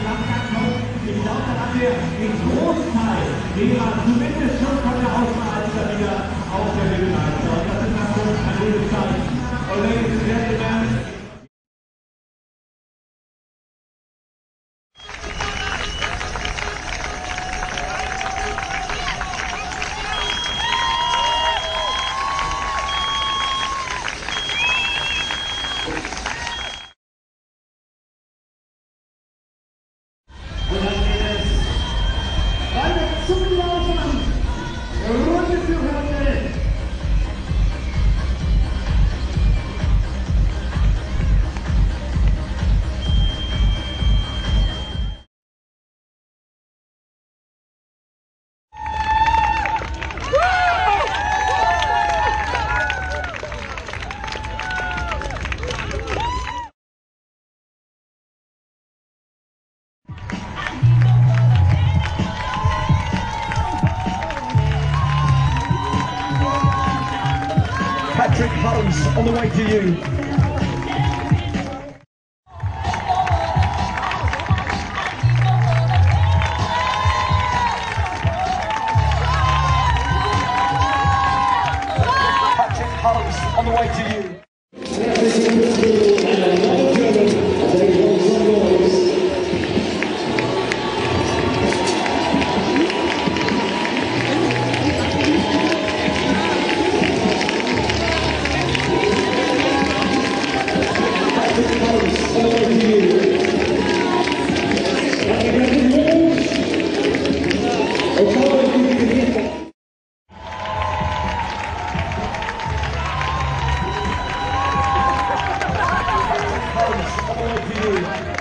Ich glaube, da haben wir den Großteil, den man zumindest schon von der Außenalster wieder Patrick Holmes on the way to you. On the way to you. all of you.